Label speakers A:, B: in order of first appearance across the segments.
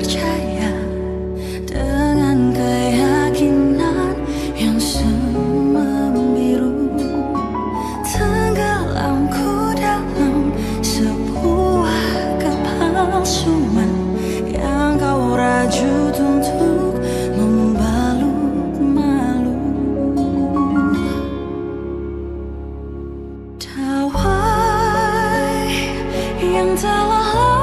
A: percaya dengan keyakinan yang semua membiru Tenggelamku dalam sebuah kepalsuan yang kau rajut untuk membalut malu. Tawai yang telah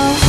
A: Oh.